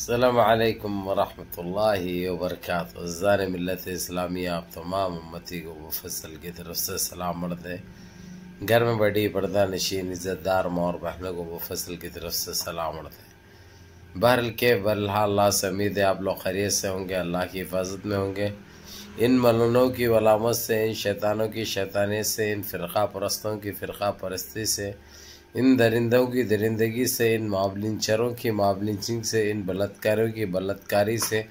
अल्लाम वरहमतुल्लाहि वबरकातुहू अज़ान मिलत इस्लामिया आप तमाम उम्मती को मुफसल की तरफ़ से सलाम बढ़ते घर में बड़ी पर्दा नशीन इज़्ज़तदार और बहनों को मुफसल की तरफ़ से सलाम बढ़ते बहरल के बल्ला से उम्मीद है आप लोग खैरियत से होंगे अल्लाह की हिफाजत में होंगे इन मलनों की वलामत से इन शैतानों की शैतानी से इन फ़िरका परस्तों की फ़िरका परस्ती से इन दरिंदों की दरिंदगी से, इन मावलिनचरों की मावलिनचिंग से, इन बलात्कारियों की बलात्कारी से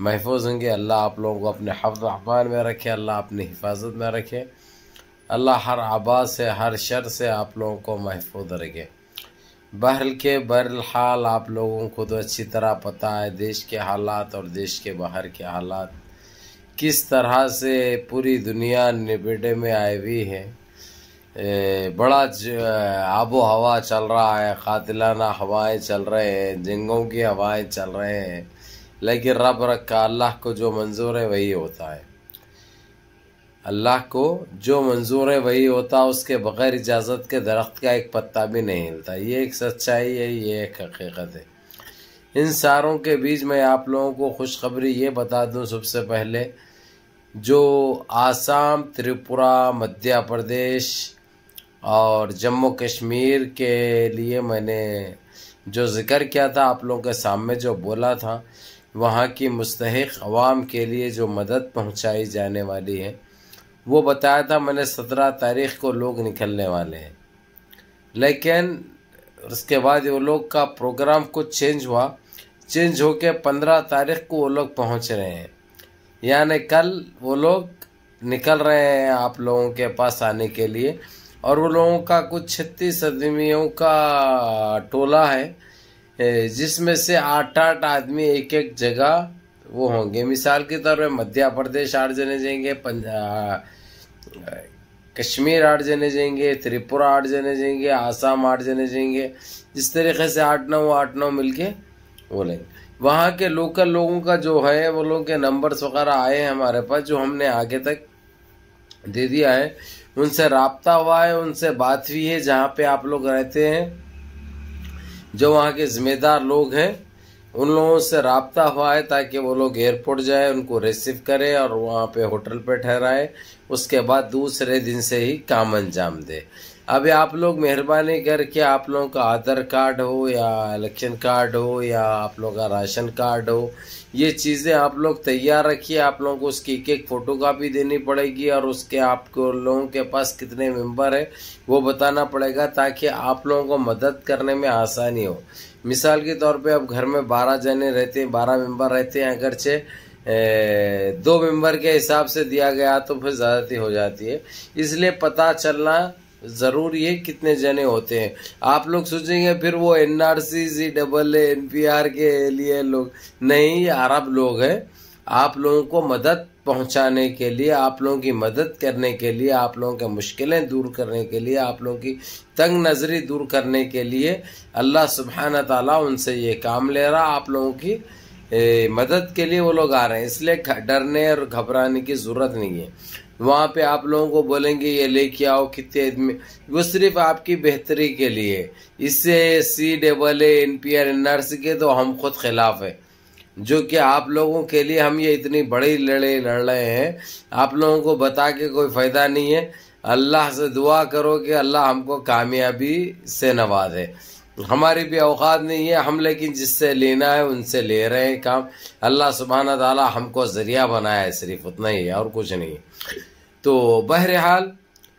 महफूज होंगे। अल्लाह आप लोगों को अपने हफ्ज अहबान में रखे, अल्लाह अपनी हिफाजत में रखे। अल्लाह हर आबाद से, हर शर से आप लोगों को महफूज रखे। बहरल के बहरहाल आप लोगों को तो अच्छी तरह पता है, देश के हालात और देश के बाहर के हालात। किस तरह से पूरी दुनिया निबेड़े में आई हुई है। बड़ा आबो हवा चल रहा है कातिलाना हवाएँ चल रहे हैं, जंगों की हवाएँ चल रहे हैं। लेकिन रब रखा, अल्लाह को जो मंजूर है वही होता है। अल्लाह को जो मंजूर है वही होता है उसके बगैर इजाज़त के दरख्त का एक पत्ता भी नहीं हिलता। ये एक सच्चाई है, ये एक हकीकत है। इन सारों के बीच में आप लोगों को खुशखबरी ये बता दूँ सबसे पहले, जो आसाम, त्रिपुरा, मध्य प्रदेश और जम्मू कश्मीर के लिए मैंने जो ज़िक्र किया था आप लोगों के सामने जो बोला था, वहाँ की मुस्तक अवाम के लिए जो मदद पहुँचाई जाने वाली है, वो बताया था मैंने सत्रह तारीख को लोग निकलने वाले हैं। लेकिन उसके बाद वो लोग का प्रोग्राम कुछ चेंज हुआ। चेंज होके पंद्रह तारीख को वो लोग पहुँच रहे हैं। यानी कल वो लोग निकल रहे हैं आप लोगों के पास आने के लिए। और वो लोगों का कुछ छत्तीस आदमियों का टोला है जिसमें से आठ आठ आदमी एक एक जगह वो होंगे। मिसाल के तौर पे मध्य प्रदेश आठ जने जाएँगे कश्मीर आठ जने जाएँगे, त्रिपुरा आठ जने जाएँगे, आसाम आठ जने जाएँगे। जिस तरीके से आठ नौ आठ नौ मिलके वो लेंगे। वहाँ के लोकल लोगों का जो है, वो लोगों के नंबर्स वगैरह आए हैं हमारे पास, जो हमने आगे तक दे दिया है। उनसे रबता हुआ है, उनसे बात हुई है, जहाँ पे आप लोग रहते हैं, जो वहाँ के ज़िम्मेदार लोग हैं, उन लोगों से रबता हुआ है ताकि वो लोग एयरपोर्ट जाए, उनको रिसीव करें और वहाँ पे होटल पे ठहराए, उसके बाद दूसरे दिन से ही काम अंजाम दे। अभी आप लोग मेहरबानी करके आप लोगों का आधार कार्ड हो या इलेक्शन कार्ड हो या आप लोगों का राशन कार्ड हो, ये चीज़ें आप लोग तैयार रखिए। आप लोगों को उसकी एक एक फ़ोटो कापी देनी पड़ेगी और उसके आपको लोगों के पास कितने मेंबर है, वो बताना पड़ेगा ताकि आप लोगों को मदद करने में आसानी हो। मिसाल के तौर पे अब घर में बारह जने रहते हैं, बारह मेंबर रहते हैं, अगरचे दो मेंबर के हिसाब से दिया गया तो फिर ज़्यादती हो जाती है। इसलिए पता चलना ज़रूरी है कितने जने होते हैं। आप लोग सोचेंगे फिर वो N R C C double N P R के लिए लोग। नहीं अरब लोग हैं। आप लोगों को मदद पहुँचाने के लिए आप लोगों की मदद करने के लिए आप लोगों की मुश्किलें दूर करने के लिए आप लोगों की तंग नज़री दूर करने के लिए अल्लाह सुबहाना ताला उनसे ये काम ले रहा। आप लोगों की ए, मदद के लिए वो लोग आ रहे हैं। इसलिए डरने और घबराने की ज़रूरत नहीं है। वहाँ पे आप लोगों को बोलेंगे, ये लेके आओ कितने वो सिर्फ़ आपकी बेहतरी के लिए। इससे C double A, N P R, N R C के तो हम खुद खिलाफ है। जो कि आप लोगों के लिए हम ये इतनी बड़ी लड़ाई लड़ रहे हैं। आप लोगों को बता के कोई फ़ायदा नहीं है। अल्लाह से दुआ करो कि अल्लाह हमको कामयाबी से नवाजे। हमारी भी औकात नहीं है, हम लेकिन जिससे लेना है, उनसे ले रहे हैं काम। अल्लाह सुबहाना ताला हमको ज़रिया बनाया है सिर्फ़ उतना ही है और कुछ नहीं। तो बहरहाल,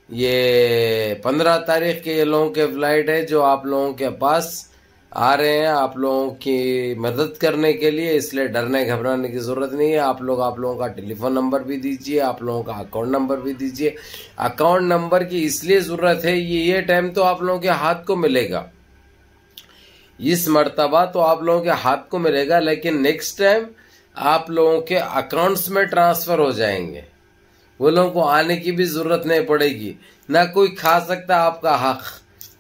ये पंद्रह तारीख के ये लोगों के फ़्लाइट है, जो आप लोगों के पास आ रहे हैं, आप लोगों की मदद करने के लिए, इसलिए डरने घबराने की ज़रूरत नहीं है। आप लोग, आप लोगों का टेलीफोन नंबर भी दीजिए, आप लोगों का अकाउंट नंबर भी दीजिए। अकाउंट नंबर की इसलिए ज़रूरत है, ये ये टाइम तो आप लोगों के हाथ को मिलेगा। इस मरतबा तो आप लोगों के हाथ को मिलेगा, लेकिन नेक्स्ट टाइम आप लोगों के अकाउंट्स में ट्रांसफ़र हो जाएँगे। वो लोगों को आने की भी ज़रूरत नहीं पड़ेगी। ना कोई खा सकता आपका हक।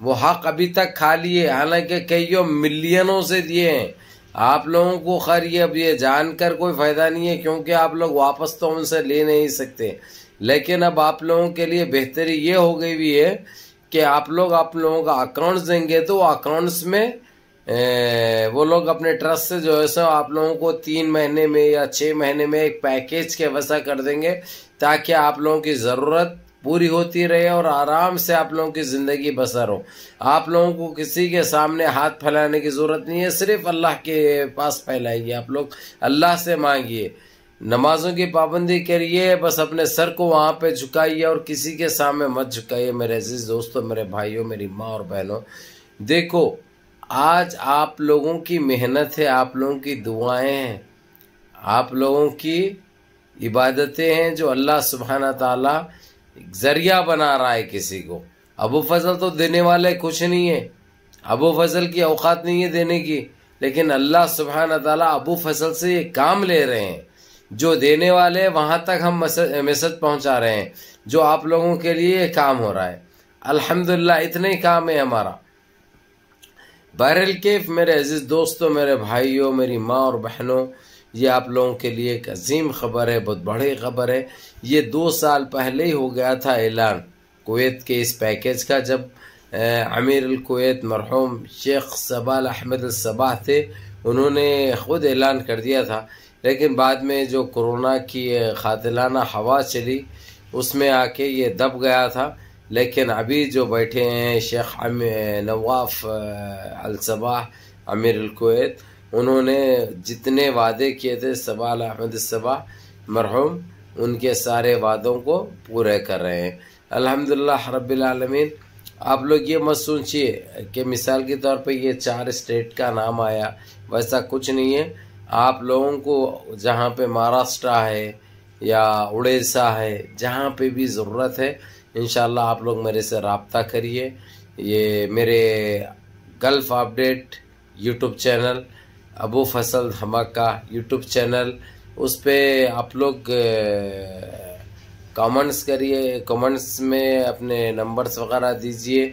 वो हक अभी तक खा लिए हालाँकि कईयों मिलियनों से दिए हैं। आप लोगों को खैर ये अब ये जानकर कोई फ़ायदा नहीं है, क्योंकि आप लोग वापस तो उनसे ले नहीं सकते। लेकिन अब आप लोगों के लिए बेहतरी ये हो गई हुई है कि आप लोग आप लोगों का अकाउंट्स देंगे तो अकाउंट्स में वो लोग अपने ट्रस्ट से जो है सो आप लोगों को तीन महीने में या छः महीने में एक पैकेज के वसा कर देंगे, ताकि आप लोगों की ज़रूरत पूरी होती रहे और आराम से आप लोगों की ज़िंदगी बसर हो। आप लोगों को किसी के सामने हाथ फैलाने की ज़रूरत नहीं है, सिर्फ़ अल्लाह के पास फैलाइए आप लोग, अल्लाह से मांगिए। नमाजों की पाबंदी करिए, बस अपने सर को वहाँ पे झुकाइए और किसी के सामने मत झुकाइए, मेरे अज़ीज़ दोस्तों, मेरे भाइयों, मेरी माँ और बहनों। देखो आज आप लोगों की मेहनत है, आप लोगों की दुआएँ हैं। आप लोगों की इबादतें हैं जो अल्लाह सुबहाना ताला ज़रिया बना रहा है किसी को। अबू फजल तो देने वाले कुछ नहीं है। अबू फजल की औकात नहीं है देने की, लेकिन अल्लाह सुबहाना ताला अबू फजल से ये काम ले रहे हैं। जो देने वाले वहाँ तक हम मैसेज पहुँचा रहे हैं। जो आप लोगों के लिए काम हो रहा है। अल्हम्दुलिल्लाह, इतना ही काम है हमारा। बहरल केफ मेरे अज़ीज़ दोस्तों, मेरे भाइयों, मेरी माँ और बहनों, ये आप लोगों के लिए एक अजीम खबर है, बहुत बड़ी खबर है। ये दो साल पहले ही हो गया था ऐलान कुवैत के इस पैकेज का, जब अमीर कुवैत मरहूम शेख सबाल अहमद सबाह थे, उन्होंने ख़ुद ऐलान कर दिया था। लेकिन बाद में जो कोरोना की खातिलाना हवा चली, उसमें आके ये दब गया था। लेकिन अभी जो बैठे हैं शेख नवाफ अलसबाह, अमीर कुवैत उन्होंने जितने वादे किए थे सबाल अहमद सबा मरहूम, उनके सारे वादों को पूरे कर रहे हैं। अल्हम्दुलिल्लाह रब्बिल आलमीन। आप लोग ये मत सोचिए कि मिसाल के तौर पे ये चार स्टेट का नाम आया, वैसा कुछ नहीं है। आप लोगों को जहाँ पे महाराष्ट्र है या उड़ीसा है, जहाँ पे भी ज़रूरत है इन आप लोग मेरे से रबता करिए। ये मेरे Gulf update YouTube channel, Abu Fasal धमाका यूट्यूब चैनल, उस पर आप लोग कमेंट्स करिए कमेंट्स में अपने नंबर्स वगैरह दीजिए।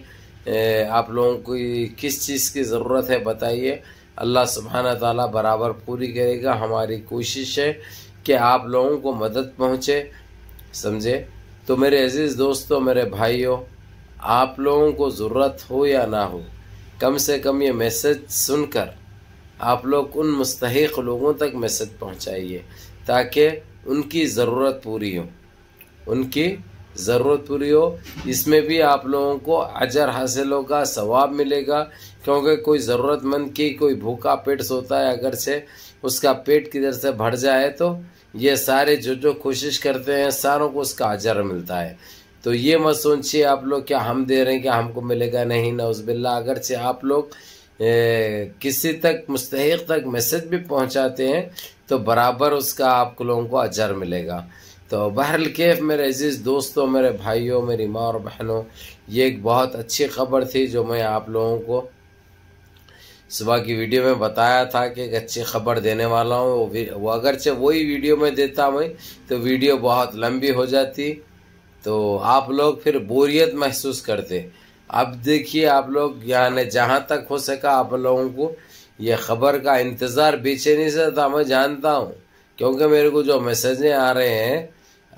आप लोगों को किस चीज़ की ज़रूरत है बताइए। अल्लाह सुबहाना ताला बराबर पूरी करेगा। हमारी कोशिश है कि आप लोगों को मदद पहुँचे, समझे? तो मेरे अज़ीज़ दोस्तों, मेरे भाइयों, आप लोगों को ज़रूरत हो या ना हो, कम से कम ये मैसेज सुनकर आप लोग उन मुस्तक लोगों तक मैसेज पहुंचाइए, ताकि उनकी ज़रूरत पूरी हो। उनकी ज़रूरत पूरी हो। इसमें भी आप लोगों को अजर हासिल होगा, सवाब मिलेगा, क्योंकि कोई ज़रूरतमंद की कोई भूखा पेट सोता है, अगर से उसका पेट किधर से भर जाए तो ये सारे जो जो कोशिश करते हैं, सारों को उसका अजर मिलता है। तो ये मत सोचिए आप लोग क्या हम दे रहे हैं क्या हमको मिलेगा? नहीं ना उस बिल्ला अगर से आप लोग किसी तक मुस्तक तक मैसेज भी पहुंचाते हैं तो बराबर उसका आप लोगों को अजर मिलेगा। तो बहरल केफ मेरे अज़ीज़ दोस्तों, मेरे भाइयों, मेरी माँ और बहनों, ये एक बहुत अच्छी खबर थी जो मैं आप लोगों को सुबह की वीडियो में बताया था कि एक अच्छी खबर देने वाला हूँ। वो, वो अगरचे वही वीडियो में देता मैं तो वीडियो बहुत लंबी हो जाती। तो आप लोग फिर बोरियत महसूस करते। अब देखिए आप लोग यानी जहाँ तक हो सका आप लोगों को ये खबर का इंतज़ार बेचैनी से था मैं जानता हूँ। क्योंकि मेरे को जो मैसेजें आ रहे हैं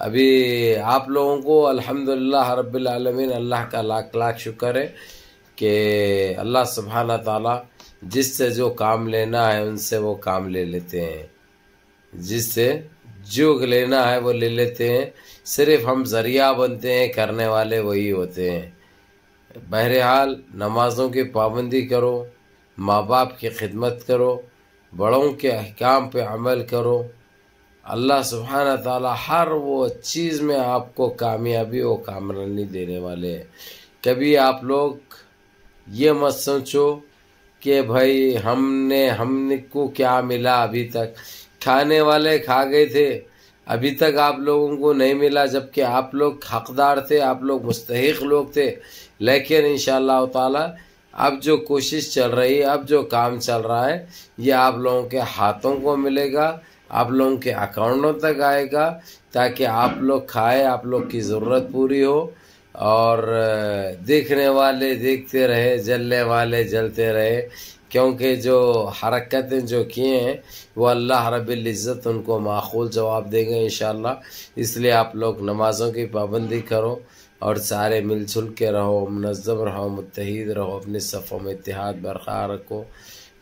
अभी आप लोगों को अल्हम्दुलिल्लाह रब्बिल अल्लाह का लाख लाख शुक्र है कि अल्लाह सुबहाना ताला जिससे जो काम लेना है, उनसे वो काम ले लेते हैं। जिससे जो लेना है, वो ले लेते हैं। सिर्फ़ हम ज़रिया बनते हैं, करने वाले वही होते हैं। बहरहाल, नमाज़ों की पाबंदी करो माँ बाप की खिदमत करो, बड़ों के अहकाम पे अमल करो। अल्लाह सुबहान ताला हर वो चीज़ में आपको कामयाबी और कामरानी देने वाले हैं। कभी आप लोग ये मत सोचो कि भाई, हमने हमने को क्या मिला अभी तक? खाने वाले खा गए थे। अभी तक आप लोगों को नहीं मिला, जबकि आप लोग हकदार थे, आप लोग मुस्तक लोग थे। लेकिन इन ताला, अब जो कोशिश चल रही है, अब जो काम चल रहा है, ये आप लोगों के हाथों को मिलेगा, आप लोगों के अकाउंटों तक आएगा, ताकि आप लोग खाए, आप लोग की ज़रूरत पूरी हो। और देखने वाले देखते रहे, जलने वाले जलते रहे, क्योंकि जो हरकतें जो किए हैं, वो अल्लाह रब्ज़त उनको माखूल जवाब देंगे इन इसलिए आप लोग नमाज़ों की पाबंदी करो और सारे मिलजुल के रहो मनज़म रहो मुतहद रहो, अपने सफ़ों में इतिहाद बरकरार रखो।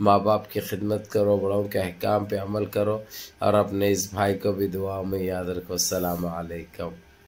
माँ बाप की खिदमत करो, बड़ों के अहकाम पे अमल करो और अपने इस भाई को भी दुआ में याद रखो। अलैक्म।